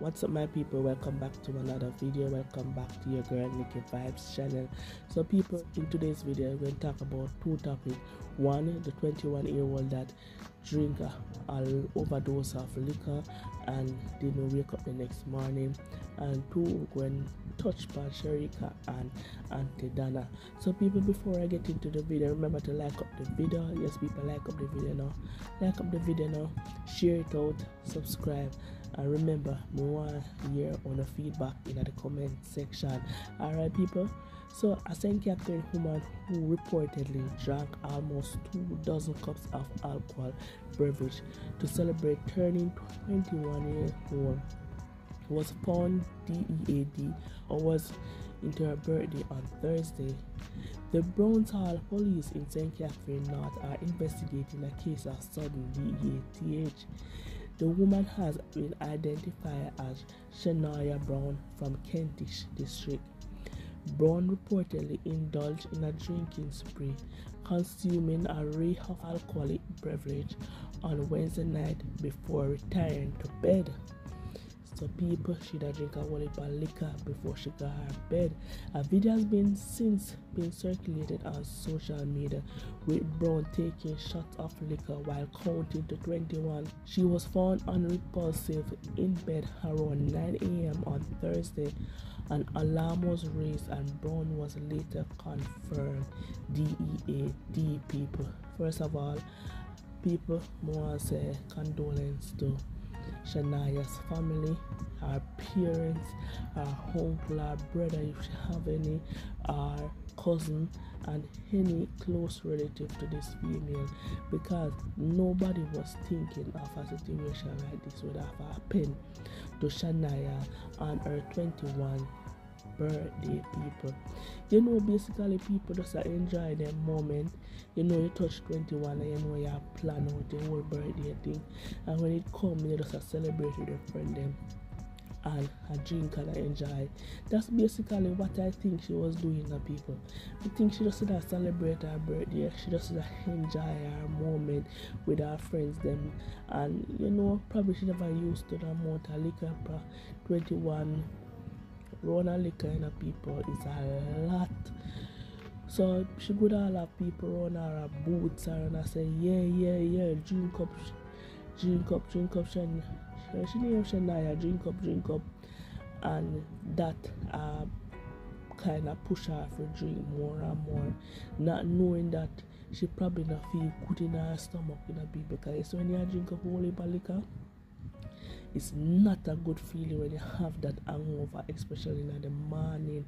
what's up my people? Welcome back to another video. Welcome back to your girl Nicki Vybz channel. So people in today's video we're going to talk about two topics. One the 21 year old that drink an overdose of liquor and didn't wake up the next morning. And two when touch by Sherika and Auntie Donna. So people before I get into the video remember to like up the video. Yes people like up the video now. Like up the video now, share it out, subscribe remember more hear on the feedback in the comment section. Alright people. So a St. Catherine woman who reportedly drank almost two dozen cups of alcohol beverage to celebrate turning 21 years old was found DEAD or was into her birthday on Thursday. The Browns Hall police in St. Catherine North are investigating a case of sudden DEATH. The woman has been identified as Shania Brown from Kentish District. Brown reportedly indulged in a drinking spree, consuming a array of alcoholic beverage on Wednesday night before retiring to bed. So people should have drink a whole heap of liquor before she got her bed. A video has been since been circulated on social media with Brown taking shots of liquor while counting to 21. She was found unrepulsive in bed around 9 a.m. on Thursday. An alarm was raised and Brown was later confirmed DEAD people. First of all, people to say condolence to Shania's family, our parents, our uncle, our brother, if she have any, our cousin, and any close relative to this female. Because nobody was thinking of a situation like this would have happened to Shania on her 21 birthday people. You know basically people just enjoy their moment. You know you touch 21 and you know you have plan out your whole birthday thing. And when it comes you just celebrate with your friend them and a drink and enjoy. That's basically what I think she was doing the people. I think she just did celebrate her birthday, she just did enjoy her moment with her friends them. And you know probably she never used to the amount of liquor 21 Ronald kind of people is a lot. So she would all have people on her boots and I say, yeah, yeah, yeah, drink up, drink up, drink up, Shania. She name Shania, drink up, drink up. And that uh, kind of push her to drink more and more, not knowing that she probably not feel good in her stomach a bit because when you drink up whole heap liquor, it's not a good feeling when you have that hangover, especially in the morning.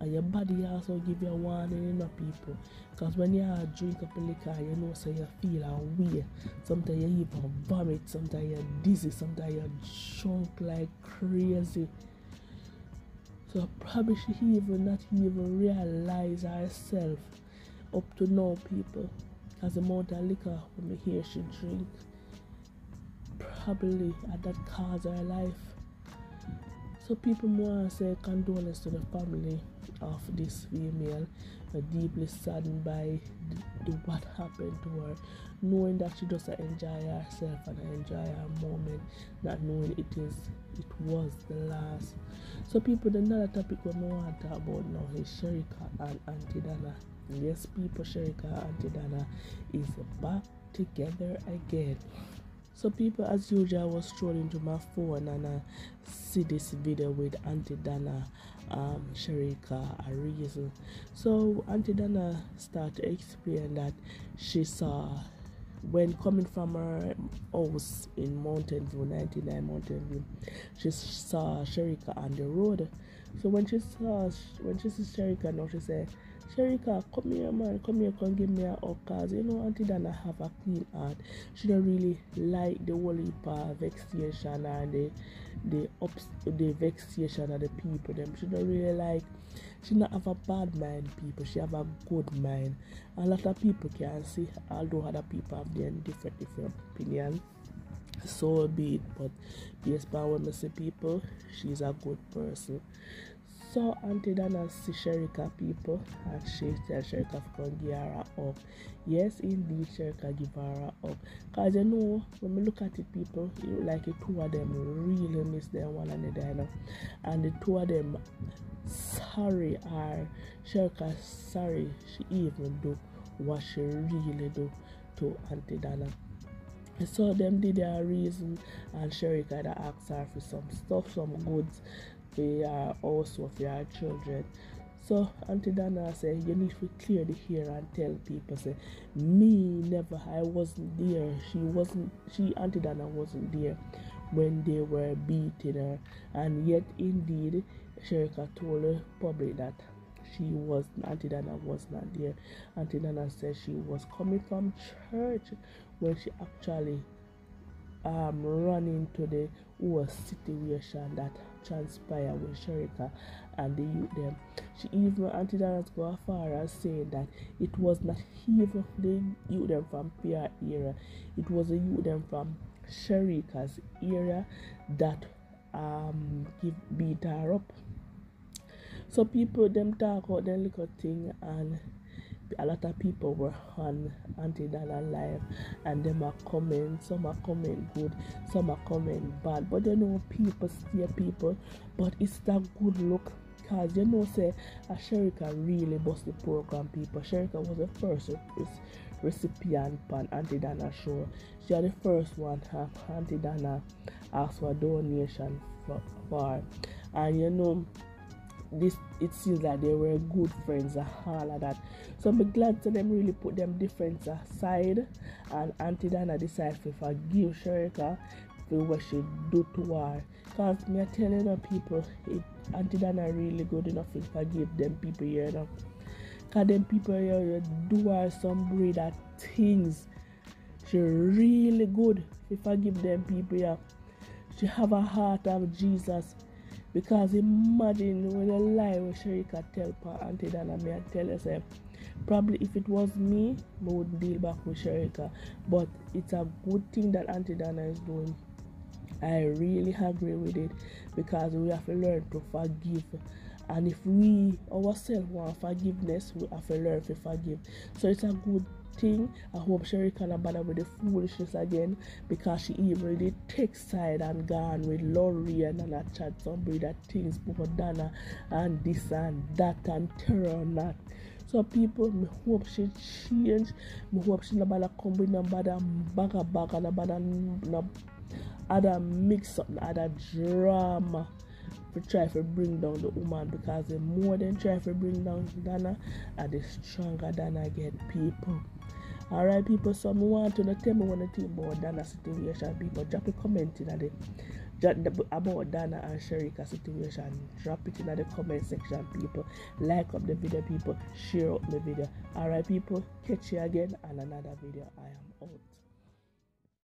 And your body also give you a warning, you know, people. Because when you drink up a liquor, you know, so you feel a way. Sometimes you even vomit, sometimes you're dizzy, sometimes you're drunk like crazy. So probably she even not even realize herself up to now, people. As the amount of liquor when me hear she drink probably at that cause her life. So people to say condolence to the family of this female, deeply saddened by the, the, what happened to her, knowing that she doesn't enjoy herself and enjoy her moment, not knowing it is it was the last. So people, another topic we want to talk about now is Sherika and Auntie Donna. Yes, people, Sherika and Auntie Donna is back together again. So people as usual was scrolling to my phone and I see this video with Auntie Donna um Sherika a. So Auntie Donna started to explain that she saw when coming from her house in Mountain View, 99 Mountain View, she saw Sherika on the road. So when she saw when she saw Sherika now she said Sherika, come here, man. Come here, come give me a. Cause you know, Auntie Donna have a clean heart. She don't really like the whole heap of vexation and the the ups, the vexation of the people. Them. She don't really like. She not have a bad mind, people. She have a good mind. A lot of people can see, although other people have their different different opinion. So be it, but based on when I people, she's a good person. So Auntie Donna see Sherika people and she tell Sherika come her up. Yes, indeed, Sherika her up. Cause you know, when we look at it, people, it like the two of them really miss them one another, you and the two of them sorry are Sherika sorry she even do what she really do to Auntie Donna. So them did their reason and Sherika asked her for some stuff, some goods for are also or for your children. So Auntie Donna said you need to clear the and tell people say me never I wasn't there. She wasn't she Auntie Donna wasn't there when they were beating her and yet indeed Sherika told the public that she was Auntie Donna was not there. Auntie Donna said she was coming from church when she actually um run into the whole situation that transpired with Sherika and the youth them. She even Auntie Donna go as far as saying that it was not even the youth them from PR era, it was the youth them from Sherika's era that um give beat her up so people them talk about them little thing and a lot of people were on Auntie Donna live and them are coming, some are coming good, some are coming bad. But you know people steer people, but it's that good look because you know say a Sherika really bust the program people. Sherika was the first recipient on Auntie Donna show. She had the first one uh, have Auntie Donna asked for donation for, for and you know this it seems like they were good friends and all of that. So I'm glad to them really put them difference aside and Auntie Donna decided to forgive Sherika for what she do to her. Cause me I telling you people it, Auntie Donna really good enough to forgive them people here you know. Cause them people here do her some breed of things. She really good to forgive them people here. She have a heart of Jesus because imagine when a lie where Sherika tell pa Auntie Donna me I tell her say probably if it was me, I would deal back with Sherika. But it's a good thing that Auntie Donna is doing. I really agree with it because we have to learn to forgive. And if we ourselves want forgiveness, we have to learn to forgive. So it's a good thing. I hope Sherry can bother with the foolishness again because she even did take side and gone with Laurie and a chat somebody that things about Donna and this and that and terror and that. So people, me hope she change. Me hope she nobody come with no bad baga baga, no bad no other mix up, other drama to try to bring down the woman because the more than try to bring down Donna, and the stronger Donna get people. Alright, people, so I want to tell me you think about Donna situation. People, drop a comment in the about Donna and Sherika situation. Drop it in the comment section, people. Like up the video, people. Share up the video. Alright, people, catch you again on another video. I am out.